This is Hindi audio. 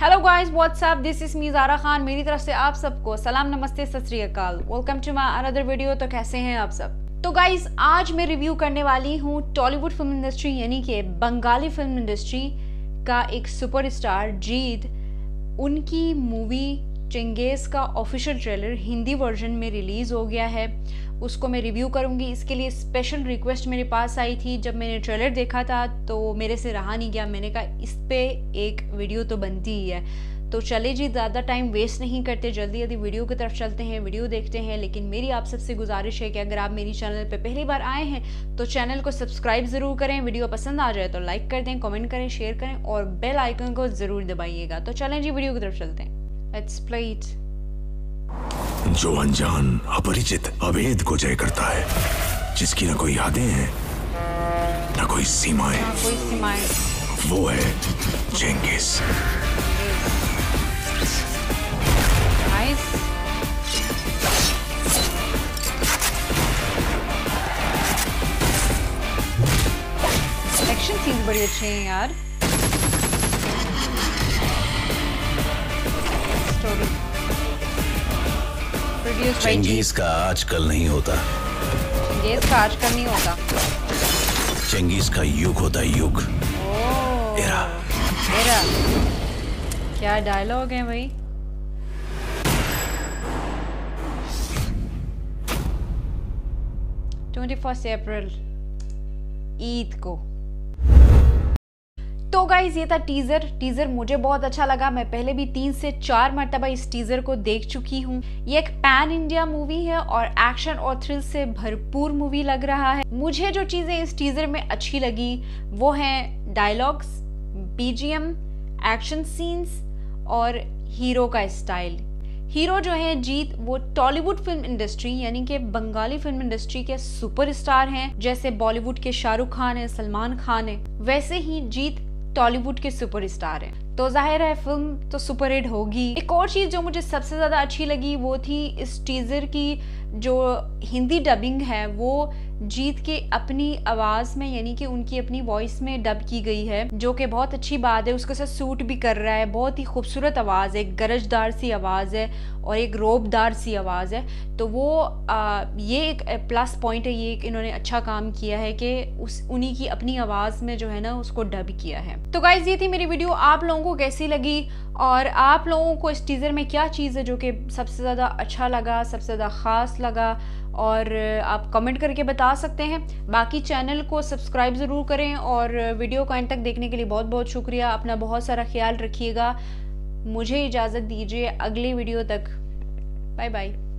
Hello guys what's up this is me Zara Khan मेरी तरफ़ से आप सबको सलाम, नमस्ते, सत अकाल। Welcome to my another video तो कैसे हैं आप सब? तो गाइस आज मैं रिव्यू करने वाली हूँ टॉलीवुड फ़िल्म इंडस्ट्री यानी कि बंगाली फ़िल्म इंडस्ट्री का एक सुपरस्टार जीत उनकी मूवी चंगेज़ का ऑफिशियल ट्रेलर हिंदी वर्जन में रिलीज़ हो गया है। उसको मैं रिव्यू करूँगी। इसके लिए स्पेशल रिक्वेस्ट मेरे पास आई थी। जब मैंने ट्रेलर देखा था तो मेरे से रहा नहीं गया। मैंने कहा, इस पर एक वीडियो तो बनती ही है। तो चले जी, ज़्यादा टाइम वेस्ट नहीं करते। जल्दी जल्दी वीडियो की तरफ़ चलते हैं वीडियो देखते हैं। लेकिन मेरी आप सबसे गुजारिश है कि अगर आप मेरी चैनल पर पहली बार आए हैं तो चैनल को सब्सक्राइब ज़रूर करें। वीडियो पसंद आ जाए तो लाइक कर दें कमेंट करें शेयर करें और बेल आइकन को ज़रूर दबाइएगा। तो चलें जी वीडियो की तरफ़ चलते हैं। लेट्स प्ले इट जो अनजान अपरिचित अभेद को जय करता है जिसकी ना कोई यादें हैं ना कोई सीमाएँ। वो है चेंगिस। एक्शन बड़ी अच्छे हैं यार। बाय चंगेज का आजकल नहीं होता चंगेज का आजकल नहीं होता चंगेज का युग होता है युग एरा एरा क्या डायलॉग है भाई ट्वेंटी फ़र्स्ट अप्रैल ईद को तो गाइज़ ये था टीजर टीजर मुझे बहुत अच्छा लगा. मैं पहले भी तीन से चार मरतबा इस टीजर को देख चुकी हूँ. ये एक पैन इंडिया मूवी है और एक्शन और थ्रिल से भरपूर मूवी लग रहा है. मुझे जो चीज़ें इस टीजर में अच्छी लगी, वो हैं डायलॉग्स बीजीएम एक्शन सीन्स और हीरो का स्टाइल हीरो जो है, जीत, वो टॉलीवुड फ़िल्म इंडस्ट्री यानी कि बंगाली फ़िल्म इंडस्ट्री के सुपरस्टार हैं, जैसे बॉलीवुड के शाहरुख खान है, सलमान खान है. वैसे ही जीत टॉलीवुड के सुपरस्टार हैं। तो ज़ाहिर है फ़िल्म तो सुपर हिट होगी। एक और चीज़ जो मुझे सबसे ज़्यादा अच्छी लगी वो थी इस टीज़र की जो हिंदी डबिंग है वो जीत के अपनी आवाज़ में यानी कि उनकी अपनी वॉइस में डब की गई है जो कि बहुत अच्छी बात है। उसके साथ सूट भी कर रहा है बहुत ही खूबसूरत आवाज़ है एक गरजदार सी आवाज़ है और एक रोबदार सी आवाज़ है। तो वो आ, ये एक प्लस पॉइंट है ये एक इन्होंने अच्छा काम किया है कि उस उन्हीं की अपनी आवाज़ में जो है ना उसको डब किया है। तो गाइज़ ये थी मेरी वीडियो आप लोगों को कैसी लगी? और आप लोगों को इस टीज़र में क्या चीज़ है जो कि सबसे ज़्यादा अच्छा लगा, सबसे ज़्यादा ख़ास लगा? और आप कमेंट करके बता सकते हैं। बाकी चैनल को सब्सक्राइब ज़रूर करें और वीडियो को एंड तक देखने के लिए बहुत बहुत शुक्रिया। अपना बहुत सारा ख्याल रखिएगा। मुझे इजाज़त दीजिए अगली वीडियो तक। Bye bye